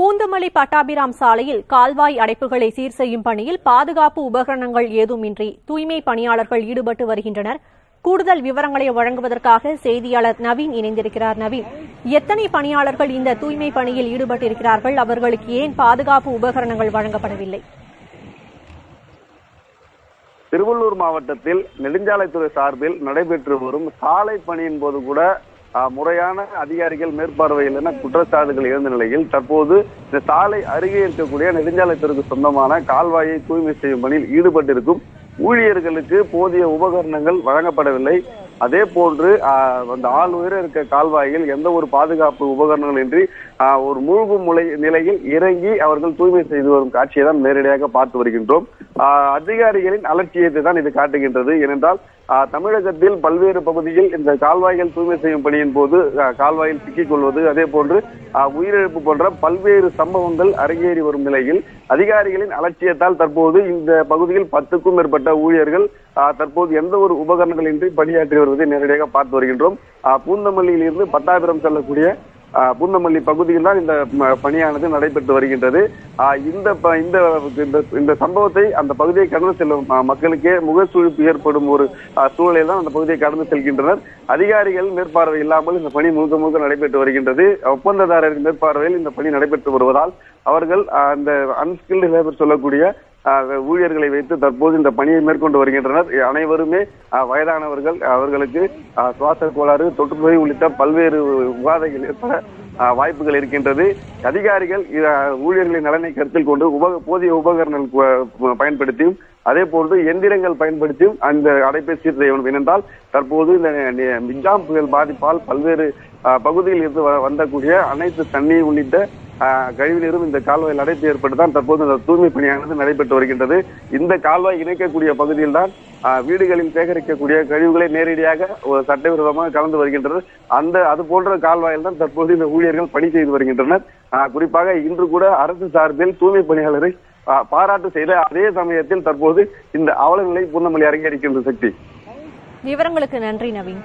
பூந்தமல்லி பட்டாபிராம் சாலையில் கால்வாய் அடைப்புகளை சீர் செய்யும் பணியில் பாதுகாப்பு உபகரணங்கள் ஏதுமின்றி தூய்மை பணியாளர்கள் ஈடுபட்டு வருகின்றனர். கூடுதல் விவரங்களை வழங்குவதற்காக செய்தியாளர் நவீன் இணைந்திருக்கிறார். நவீன் எத்தனை பணியாளர்கள் இந்த தூய்மை பணியில் ஈடுபட்டிருக்கிறார்கள்? அவர்களுக்கு ஏன் பாதுகாப்பு உபகரணங்கள் வழங்கப்படவில்லை? திருவள்ளூர் மாவட்டத்தில் நெடுஞ்சாலைத்துறை சார்பில் நடைபெற்று வரும் சாலை பணியின் போது கூட முறையான அதிகாரிகள் மேற்பார்வையில் என குற்றச்சாட்டுகள் எழுந்த நிலையில் தற்போது இந்த சாலை அருகே இருக்கக்கூடிய நெடுஞ்சாலைத்திற்கு சொந்தமான கால்வாயை தூய்மை செய்யும் பணியில் ஈடுபட்டிருக்கும் ஊழியர்களுக்கு போதிய உபகரணங்கள் வழங்கப்படவில்லை. அதே போன்று அந்த ஆள் உயர இருக்க கால்வாயில் எந்த ஒரு பாதுகாப்பு உபகரணங்கள் இன்றி ஒரு மூழ்கும் முளை நிலையில் இறங்கி அவர்கள் தூய்மை செய்து வரும் காட்சியை தான் நேரடியாக பார்த்து வருகின்றோம். அதிகாரிகளின் அலட்சியத்தை தான் இது காட்டுகின்றது. ஏனென்றால் தமிழகத்தில் பல்வேறு பகுதியில் இந்த கால்வாய்கள் தூய்மை செய்யும் பணியின் போது கால்வாயில் சிக்கிக் கொள்வது அதே போன்று உயிரிழப்பு போன்ற பல்வேறு சம்பவங்கள் அரங்கேறி வரும் நிலையில் அதிகாரிகளின் அலட்சியத்தால் தற்போது இந்த பகுதியில் பத்துக்கும் மேற்பட்ட ஊழியர்கள் தற்போது எந்த ஒரு உபகரணங்களின்றி பணியாற்றி வருவதை நேரடியாக பார்த்து வருகின்றோம். பூந்தமல்லியில் இருந்து பத்தாபிரம் செல்லக்கூடிய பூந்தமல்லி பகுதியில் தான் இந்த பணியானது நடைபெற்று வருகின்றது. இந்த ப- இந்த இந்த- இந்த சம்பவத்தை அந்த பகுதியை கடந்து செல்லும் மக்களுக்கே முகச்சுழிப்பு ஏற்படும் ஒரு சூழலை தான் அந்த பகுதியை கடந்து செல்கின்றனர். அதிகாரிகள் மேற்பார்வை இல்லாமல் இந்த பணி முழுக்க முழுக்க நடைபெற்று வருகின்றது. ஒப்பந்ததாரரின் மேற்பார்வையில் இந்த பணி நடைபெற்று வருவதால் அவர்கள் அந்த அன்ஸ்கில்டு லேபர் சொல்லக்கூடிய ஊழியர்களை வைத்து தற்போது இந்த பணியை மேற்கொண்டு வருகின்றனர். அனைவருமே வயதானவர்கள் அவர்களுக்கு சுவாச கோளாறு தொற்றுநோய் உள்ளிட்ட பல்வேறு உபாதைகள் ஏற்பட வாய்ப்புகள் இருக்கின்றது. அதிகாரிகள் ஊழியர்களின் நலனை கருத்தில் கொண்டு உப போதிய உபகரணங்கள் பயன்படுத்தியும் அதே போன்று எந்திரங்கள் பயன்படுத்தியும் அந்த அடைப்பை சீர் செய்ய வேண்டும் ஏனென்றால் தற்போது இந்த நி- மிக்ஜாம் புயல் பாதிப்பால் பல்வேறு பகுதியில் இருந்து வ- வந்தக்கூடிய அனைத்து தண்ணீர் உள்ளிட்ட கழிவுநீரும் இந்த கால்வாயில் அடைப்பு ஏற்பட்டு தான் தற்போது இந்த தூய்மை பணியானது நடைபெற்று வருகின்றது. இந்த கால்வாய் இணைக்கக்கூடிய பகுதியில் தான் வீடுகளில் சேகரிக்கக்கூடிய கழிவுகளை நேரடியாக ஒரு சட்டவிரோதமாக கலந்து வருகின்றது. அந்த அது போன்ற கால்வாயில் தான் தற்போது இந்த ஊழியர்கள் பணி செய்து வருகின்றனர். குறிப்பாக இன்று கூட அரசு சார்பில் தூய்மை பணியாளரை பாராட்டு செய்த அதே சமயத்தில் தற்போது இந்த அவல நிலை பூந்தமல்லி அரங்கேறிக்கின்ற சக்தி. விவரங்களுக்கு நன்றி நவீன்.